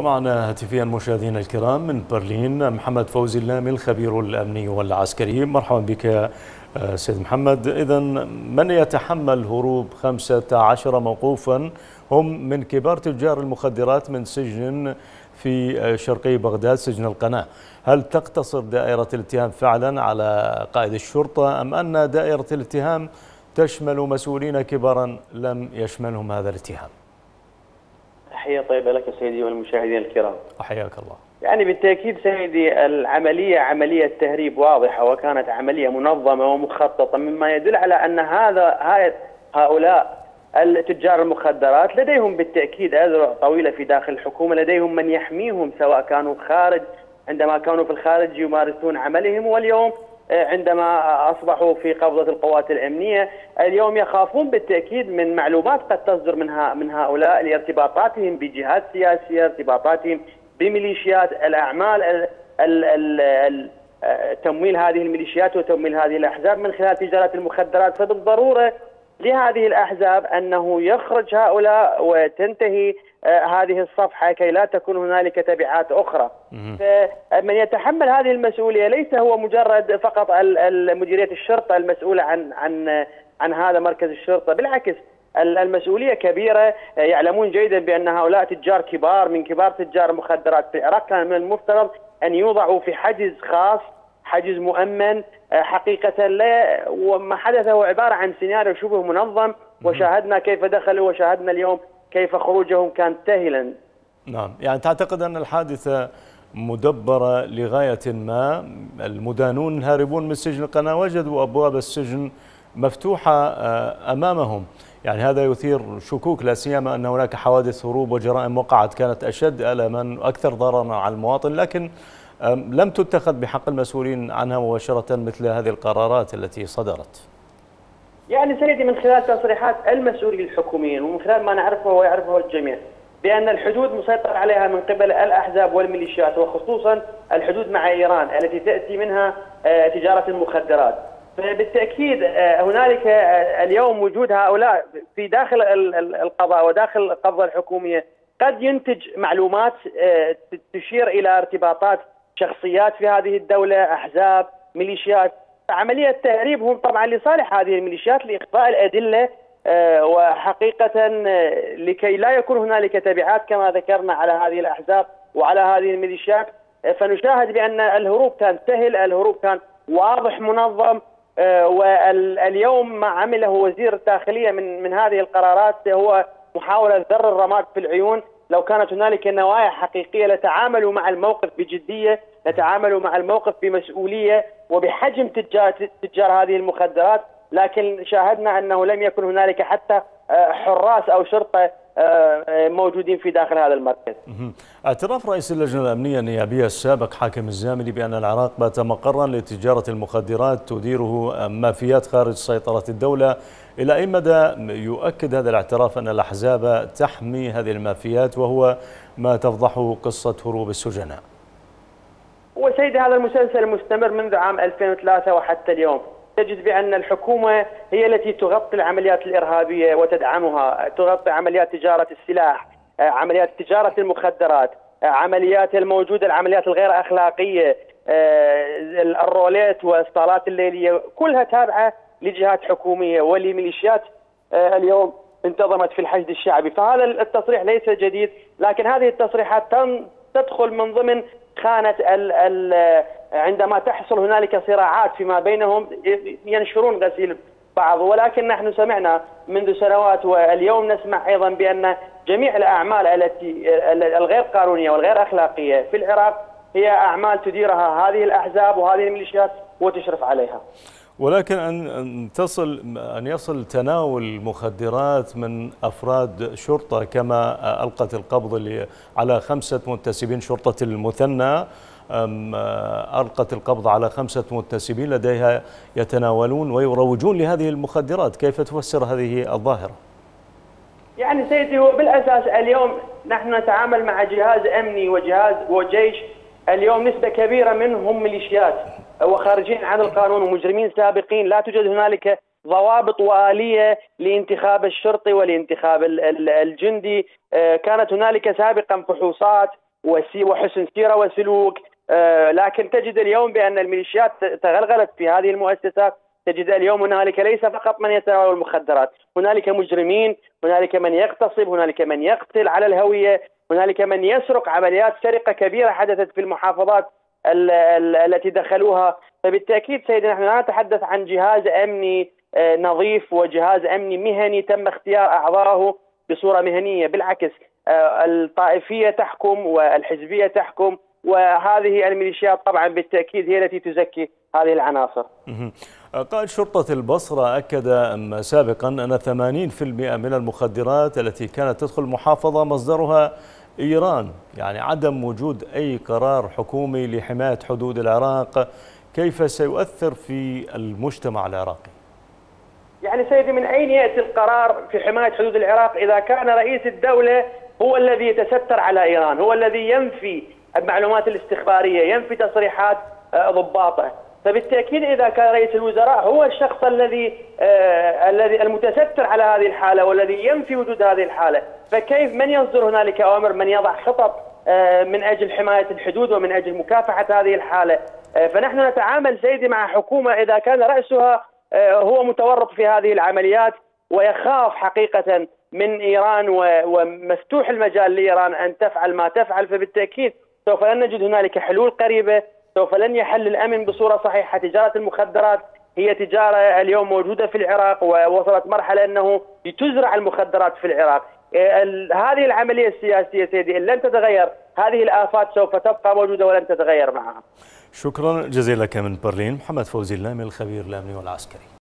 معنا هاتفيا مشاهدينا الكرام من برلين محمد فوزي اللامي الخبير الأمني والعسكري. مرحبا بك سيد محمد. إذا من يتحمل هروب 15 موقوفا؟ هم من كبار تجار المخدرات من سجن في شرقي بغداد سجن القناة. هل تقتصر دائرة الاتهام فعلا على قائد الشرطة أم أن دائرة الاتهام تشمل مسؤولين كبارا لم يشملهم هذا الاتهام؟ تحية طيبة لك سيدي والمشاهدين الكرام. حياك الله. يعني بالتأكيد سيدي العملية عملية تهريب واضحة وكانت عملية منظمة ومخططة مما يدل على أن هذا هؤلاء التجار المخدرات لديهم بالتأكيد أذرع طويلة في داخل الحكومة لديهم من يحميهم سواء كانوا خارج عندما كانوا في الخارج يمارسون عملهم واليوم عندما أصبحوا في قبضة القوات الأمنية، اليوم يخافون بالتأكيد من معلومات قد تصدر من من هؤلاء لارتباطاتهم بجهات سياسية، ارتباطاتهم بميليشيات. الأعمال ال ال ال تمويل هذه الميليشيات وتمويل هذه الأحزاب من خلال تجاره المخدرات، فبالضرورة لهذه الأحزاب أنه يخرج هؤلاء وتنتهي هذه الصفحة كي لا تكون هنالك تبعات أخرى. فمن يتحمل هذه المسؤولية ليس هو مجرد فقط مديرية الشرطة المسؤولة عن عن عن هذا مركز الشرطة، بالعكس المسؤولية كبيرة يعلمون جيدا بأن هؤلاء تجار كبار من كبار تجار المخدرات في العراق كان من المفترض أن يوضعوا في حجز خاص حجز مؤمن حقيقة لا وما حدث هو عبارة عن سيناريو شبه منظم. وشاهدنا كيف دخلوا وشاهدنا اليوم كيف خروجهم كان تهلا. نعم يعني تعتقد أن الحادثة مدبرة لغاية ما المدانون الهاربون من سجن القناة وجدوا أبواب السجن مفتوحة أمامهم. يعني هذا يثير شكوك لا سيما أن هناك حوادث هروب وجرائم وقعت كانت أشد ألما وأكثر ضررا على المواطن. لكن لم تتخذ بحق المسؤولين عنها مباشرة مثل هذه القرارات التي صدرت. يعني سيدي من خلال تصريحات المسؤولين الحكوميين ومن خلال ما نعرفه ويعرفه الجميع بأن الحدود مسيطر عليها من قبل الأحزاب والميليشيات وخصوصا الحدود مع إيران التي تأتي منها تجارة المخدرات. فبالتأكيد هنالك اليوم وجود هؤلاء في داخل القضاء وداخل القبضة الحكومية قد ينتج معلومات تشير إلى ارتباطات شخصيات في هذه الدولة أحزاب ميليشيات. عملية تهريب هم طبعا لصالح هذه الميليشيات لإخفاء الأدلة وحقيقة لكي لا يكون هنالك تبعات كما ذكرنا على هذه الأحزاب وعلى هذه الميليشيات. فنشاهد بأن الهروب كان سهل الهروب كان واضح منظم واليوم ما عمله وزير الداخلية من من هذه القرارات هو محاولة ذر الرماد في العيون. لو كانت هنالك نوايا حقيقية لتعاملوا مع الموقف بجدية لتعاملوا مع الموقف بمسؤولية وبحجم تجار, تجار هذه المخدرات لكن شاهدنا أنه لم يكن هنالك حتى حراس أو شرطة موجودين في داخل هذا المركز. اعتراف رئيس اللجنة الأمنية النيابية السابق حاكم الزاملي بأن العراق بات مقرا لتجارة المخدرات تديره مافيات خارج سيطرة الدولة. إلى أي مدى يؤكد هذا الاعتراف أن الأحزاب تحمي هذه المافيات وهو ما تفضحه قصة هروب السجناء؟ وسيدي هذا المسلسل مستمر منذ عام 2003 وحتى اليوم. تجد بأن الحكومة هي التي تغطي العمليات الإرهابية وتدعمها تغطي عمليات تجارة السلاح عمليات تجارة المخدرات عمليات الموجودة العمليات الغير أخلاقية الروليت والصالات الليلية كلها تابعة لجهات حكومية ولميليشيات اليوم انتظمت في الحشد الشعبي. فهذا التصريح ليس جديد لكن هذه التصريحات تدخل من ضمن خانة ال ال عندما تحصل هنالك صراعات فيما بينهم ينشرون غسيل بعض. ولكن نحن سمعنا منذ سنوات واليوم نسمع أيضا بأن جميع الأعمال التي الغير قانونية والغير أخلاقية في العراق هي أعمال تديرها هذه الأحزاب وهذه الميليشيات وتشرف عليها. ولكن أن تصل أن يصل تناول المخدرات من أفراد شرطة كما ألقت القبض على خمسة منتسبين شرطة المثنى ألقت القبض على خمسة منتسبين لديها يتناولون ويروجون لهذه المخدرات. كيف تفسر هذه الظاهرة؟ يعني سيدي هو بالأساس اليوم نحن نتعامل مع جهاز أمني وجهاز وجيش. اليوم نسبة كبيرة منهم ميليشيات. وخارجين عن القانون ومجرمين سابقين. لا توجد هنالك ضوابط وآلية لانتخاب الشرطي ولانتخاب الجندي. كانت هنالك سابقا فحوصات وحسن سيرة وسلوك. آه، لكن تجد اليوم بأن الميليشيات تغلغلت في هذه المؤسسات تجد اليوم هنالك ليس فقط من يتناول المخدرات. هنالك مجرمين هنالك من يغتصب هنالك من يقتل على الهوية هنالك من يسرق عمليات سرقة كبيرة حدثت في المحافظات التي دخلوها. فبالتأكيد سيدي نحن لا نتحدث عن جهاز أمني آه، نظيف وجهاز أمني مهني تم اختيار أعضائه بصورة مهنية. بالعكس آه، الطائفية تحكم والحزبية تحكم وهذه الميليشيات طبعا بالتأكيد هي التي تزكي هذه العناصر. قائد شرطة البصرة أكد سابقا أن 80% من المخدرات التي كانت تدخل المحافظة مصدرها إيران يعني عدم وجود أي قرار حكومي لحماية حدود العراق كيف سيؤثر في المجتمع العراقي؟ يعني سيدي من أين يأتي القرار في حماية حدود العراق إذا كان رئيس الدولة هو الذي يتستر على إيران هو الذي ينفي المعلومات الاستخبارية ينفي تصريحات آه، ضباطه فبالتأكيد إذا كان رئيس الوزراء هو الشخص الذي آه الذي المتستر على هذه الحالة والذي ينفي وجود هذه الحالة. فكيف من يصدر هنالك أوامر؟ من يضع خطط آه من أجل حماية الحدود ومن أجل مكافحة هذه الحالة؟ آه فنحن نتعامل سيدي مع حكومة إذا كان رأسها آه هو متورط في هذه العمليات ويخاف حقيقة من إيران ومفتوح المجال لإيران أن تفعل ما تفعل. فبالتأكيد سوف لن نجد هنالك حلول قريبة سوف لن يحل الأمن بصورة صحيحة. تجارة المخدرات هي تجارة اليوم موجودة في العراق ووصلت مرحلة أنه تزرع المخدرات في العراق. هذه العملية السياسية سيدي إن لن تتغير هذه الآفات سوف تبقى موجودة ولن تتغير معها. شكرا جزيلا لك من برلين محمد فوزي اللامي الخبير الامني والعسكري.